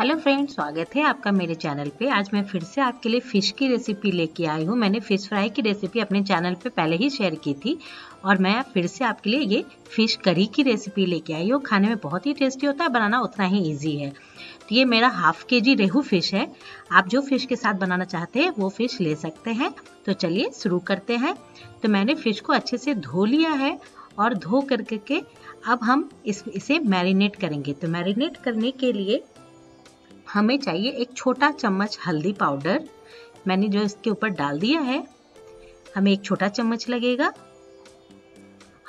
Hello friends, स्वागत है आपका मेरे चैनल पे। आज मैं फिर से आपके लिए फ़िश की रेसिपी लेके आई हूँ। मैंने फ़िश फ्राई की रेसिपी अपने चैनल पे पहले ही शेयर की थी और मैं फिर से आपके लिए ये फ़िश करी की रेसिपी लेके आई हूँ। खाने में बहुत ही टेस्टी होता है, बनाना उतना ही ईजी है। तो ये मेरा हाफ़ के जी रेहू फ़िश है। आप जो फ़िश के साथ बनाना चाहते हैं, वो फ़िश ले सकते हैं। तो चलिए शुरू करते हैं। तो मैंने फ़िश को अच्छे से धो लिया है और धो करके के अब हम इस, इसे मैरिनेट करेंगे। तो मैरिनेट करने के लिए हमें चाहिए एक छोटा चम्मच हल्दी पाउडर। मैंने जो इसके ऊपर डाल दिया है, हमें एक छोटा चम्मच लगेगा।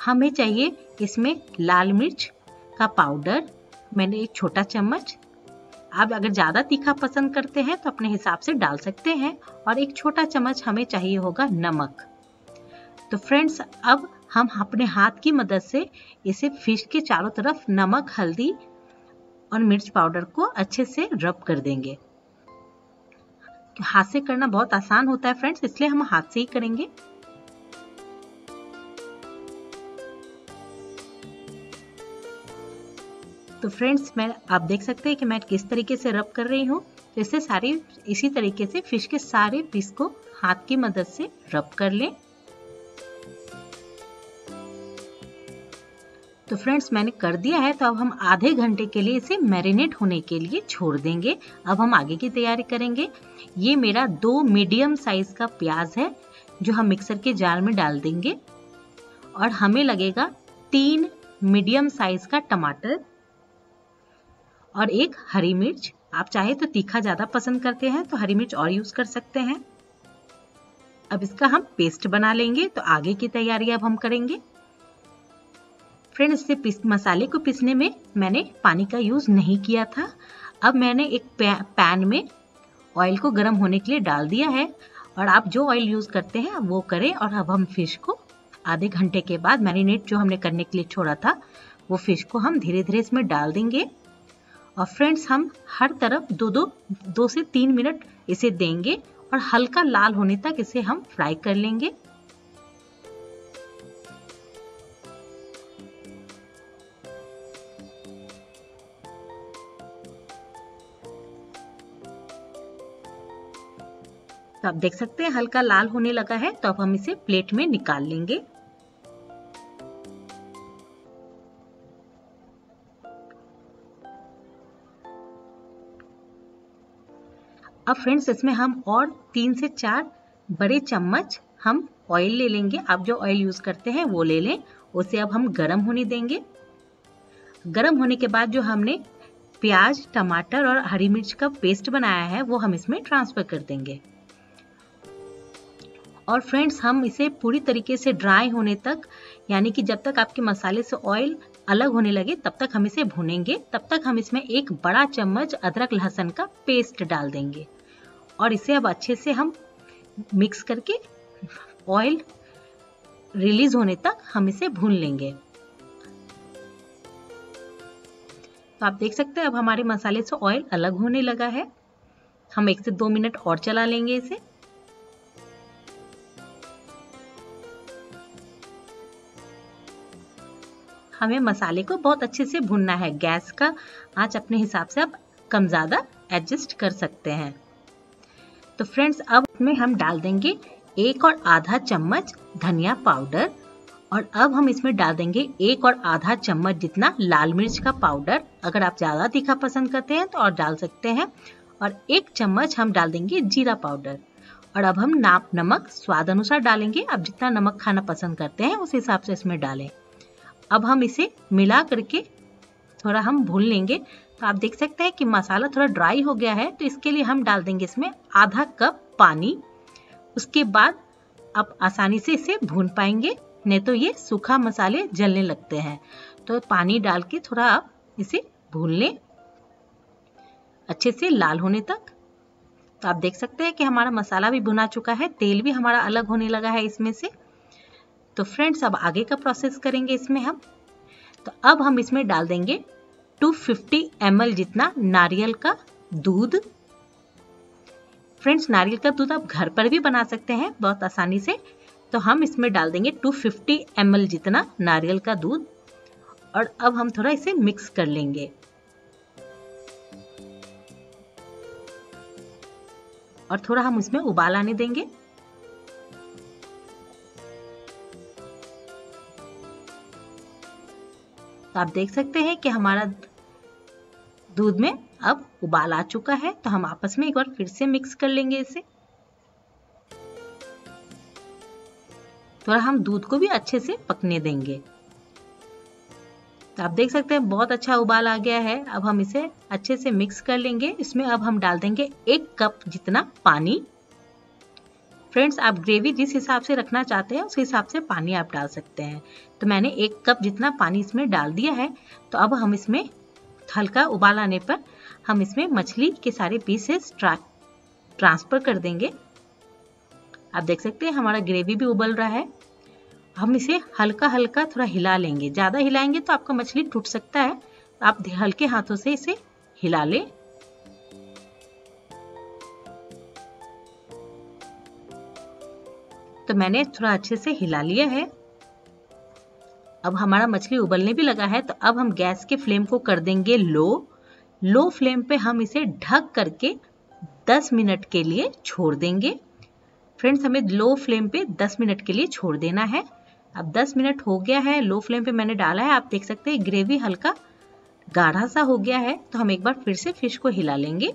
हमें चाहिए इसमें लाल मिर्च का पाउडर। मैंने एक छोटा चम्मच। आप अगर ज़्यादा तीखा पसंद करते हैं तो अपने हिसाब से डाल सकते हैं और एक छोटा चम्मच हमें चाहिए होगा नमक। तो फ्रेंड्स, अब हम अपने हाथ की मदद से इसे फ़िश के चारों तरफ़ नमक, हल्दी और मिर्च पाउडर को अच्छे से रब कर देंगे। हाथ से करना बहुत आसान होता है फ्रेंड्स, इसलिए हम हाथ से ही करेंगे। तो फ्रेंड्स, मैं, आप देख सकते हैं कि मैं किस तरीके से रब कर रही हूँ। इससे सारी, इसी तरीके से फ़िश के सारे पीस को हाथ की मदद से रब कर लें। तो फ्रेंड्स मैंने कर दिया है तो अब हम आधे घंटे के लिए इसे मैरिनेट होने के लिए छोड़ देंगे। अब हम आगे की तैयारी करेंगे। ये मेरा दो मीडियम साइज़ का प्याज है, जो हम मिक्सर के जार में डाल देंगे। और हमें लगेगा तीन मीडियम साइज़ का टमाटर और एक हरी मिर्च। आप चाहे तो तीखा ज़्यादा पसंद करते हैं तो हरी मिर्च और यूज़ कर सकते हैं। अब इसका हम पेस्ट बना लेंगे तो आगे की तैयारी अब हम करेंगे। फ्रेंड इससे पिस, मसाले को पीसने में मैंने पानी का यूज़ नहीं किया था। अब मैंने एक पैन में ऑयल को गर्म होने के लिए डाल दिया है और आप जो ऑयल यूज़ करते हैं, वो करें और अब हम फ़िश को आधे घंटे के बाद मैरिनेट जो हमने करने के लिए छोड़ा था, वो फ़िश को हम धीरे धीरे इसमें डाल देंगे। और फ्रेंड्स हम हर तरफ़ दो दो दो से तीन मिनट इसे देंगे और हल्का लाल होने तक इसे हम फ्राई कर लेंगे। तो आप देख सकते हैं, हल्का लाल होने लगा है तो अब हम इसे प्लेट में निकाल लेंगे। अब फ्रेंड्स, इसमें हम और तीन से चार बड़े चम्मच हम ऑयल ले लेंगे। आप जो ऑयल यूज़ करते हैं, वो ले लें। उसे अब हम गरम होने देंगे। गरम होने के बाद जो हमने प्याज, टमाटर और हरी मिर्च का पेस्ट बनाया है, वो हम इसमें ट्रांसफ़र कर देंगे। और फ्रेंड्स हम इसे पूरी तरीके से ड्राई होने तक, यानी कि जब तक आपके मसाले से ऑयल अलग होने लगे, तब तक हम इसे भुनेंगे। तब तक हम इसमें एक बड़ा चम्मच अदरक लहसुन का पेस्ट डाल देंगे। और इसे अब अच्छे से हम मिक्स करके ऑयल रिलीज़ होने तक हम इसे भून लेंगे। तो आप देख सकते हैं, अब हमारे मसाले से ऑयल अलग होने लगा है। हम एक से दो मिनट और चला लेंगे इसे। हमें मसाले को बहुत अच्छे से भुनना है। गैस का आँच अपने हिसाब से आप कम ज़्यादा एडजस्ट कर सकते हैं। तो फ्रेंड्स अब इसमें हम डाल देंगे एक और आधा चम्मच धनिया पाउडर और अब हम इसमें डाल देंगे एक और आधा चम्मच जितना लाल मिर्च का पाउडर। अगर आप ज़्यादा तीखा पसंद करते हैं तो और डाल सकते हैं और एक चम्मच हम डाल देंगे जीरा पाउडर। और अब हम नाप नमक स्वाद अनुसार डालेंगे। आप जितना नमक खाना पसंद करते हैं उस हिसाब से इसमें डालें। अब हम इसे मिला करके थोड़ा हम भून लेंगे। तो आप देख सकते हैं कि मसाला थोड़ा ड्राई हो गया है तो इसके लिए हम डाल देंगे इसमें आधा कप पानी। उसके बाद आप आसानी से इसे भून पाएँगे, नहीं तो ये सूखा मसाले जलने लगते हैं। तो पानी डाल के थोड़ा आप इसे भून लें, अच्छे से लाल होने तक। तो आप देख सकते हैं कि हमारा मसाला भी भुना चुका है, तेल भी हमारा अलग होने लगा है इसमें से। तो फ्रेंड्स अब आगे का प्रोसेस करेंगे इसमें हम। तो अब हम इसमें डाल देंगे 250 फिफ्टी जितना नारियल का दूध। फ्रेंड्स नारियल का दूध आप घर पर भी बना सकते हैं बहुत आसानी से। तो हम इसमें डाल देंगे 250 फिफ्टी जितना नारियल का दूध। और अब हम थोड़ा इसे मिक्स कर लेंगे। और थोड़ा हम इसमें उबाल आने देंगे। तो आप देख सकते हैं कि हमारा दूध में अब उबाल आ चुका है तो हम आपस में एक बार फिर से मिक्स कर लेंगे इसे। थोड़ा हम दूध को भी अच्छे से पकने देंगे। तो आप देख सकते हैं, बहुत अच्छा उबाल आ गया है। अब हम इसे अच्छे से मिक्स कर लेंगे। इसमें अब हम डाल देंगे एक कप जितना पानी फ्रेंड्स आप ग्रेवी जिस हिसाब से रखना चाहते हैं उस हिसाब से पानी आप डाल सकते हैं। तो मैंने एक कप जितना पानी इसमें डाल दिया है तो अब हम इसमें हल्का उबाल आने पर हम इसमें मछली के सारे पीसेस ट्रा, ट्रांसफ़र कर देंगे। आप देख सकते हैं हमारा ग्रेवी भी उबल रहा है। हम इसे हल्का हल्का थोड़ा हिला लेंगे। ज़्यादा हिलाएँगे तो आपका मछली टूट सकता है। आप हल्के हाथों से इसे हिला लें। तो मैंने थोड़ा अच्छे से हिला लिया है। अब हमारा मछली उबलने भी लगा है तो अब हम गैस के फ्लेम को कर देंगे लो। लो फ्लेम पे हम इसे ढक करके 10 मिनट के लिए छोड़ देंगे। फ्रेंड्स, हमें लो फ्लेम पे 10 मिनट के लिए छोड़ देना है। अब 10 मिनट हो गया है, लो फ्लेम पे मैंने डाला है। आप देख सकते हैं ग्रेवी हल्का गाढ़ा सा हो गया है तो हम एक बार फिर से फ़िश को हिला लेंगे।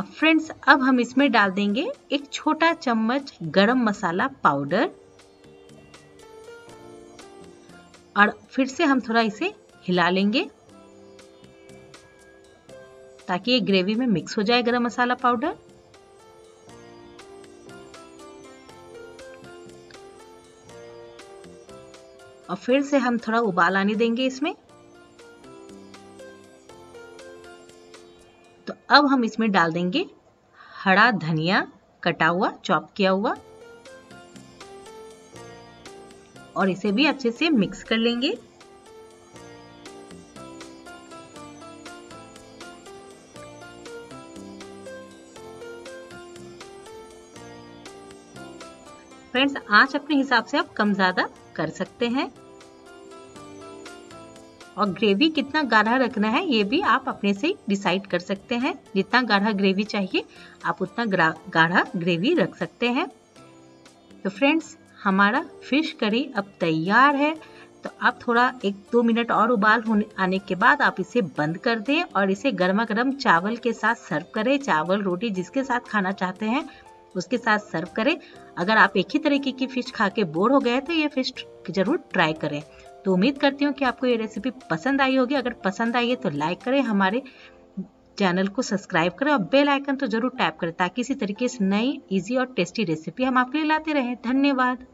अब फ्रेंड्स अब हम इसमें डाल देंगे एक छोटा चम्मच गरम मसाला पाउडर और फिर से हम थोड़ा इसे हिला लेंगे ताकि ये ग्रेवी में मिक्स हो जाए गरम मसाला पाउडर और फिर से हम थोड़ा उबाल आने देंगे इसमें। अब हम इसमें डाल देंगे हरा धनिया कटा हुआ, चॉप किया हुआ। और इसे भी अच्छे से मिक्स कर लेंगे। फ्रेंड्स, आँच अपने हिसाब से आप कम ज़्यादा कर सकते हैं। और ग्रेवी कितना गाढ़ा रखना है, ये भी आप अपने से डिसाइड कर सकते हैं। जितना गाढ़ा ग्रेवी चाहिए, आप उतना गाढ़ा ग्रेवी रख सकते हैं। तो फ्रेंड्स हमारा फ़िश करी अब तैयार है। तो आप थोड़ा एक दो मिनट और उबाल होने, आने के बाद आप इसे बंद कर दें और इसे गर्मा गर्म चावल के साथ सर्व करें। चावल रोटी जिसके साथ खाना चाहते हैं, उसके साथ सर्व करें। अगर आप एक ही तरीके की फ़िश खा के बोर हो गए तो ये फ़िश ज़रूर ट्राई करें। तो उम्मीद करती हूँ कि आपको ये रेसिपी पसंद आई होगी। अगर पसंद आई है तो लाइक करें, हमारे चैनल को सब्सक्राइब करें और बेल आइकन तो ज़रूर टैप करें ताकि इसी तरीके से नई इजी और टेस्टी रेसिपी हम आपके लिए लाते रहें। धन्यवाद।